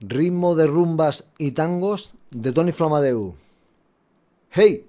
ritmo de rumbas y tangos de Tony Flamadeu. ¡Hey!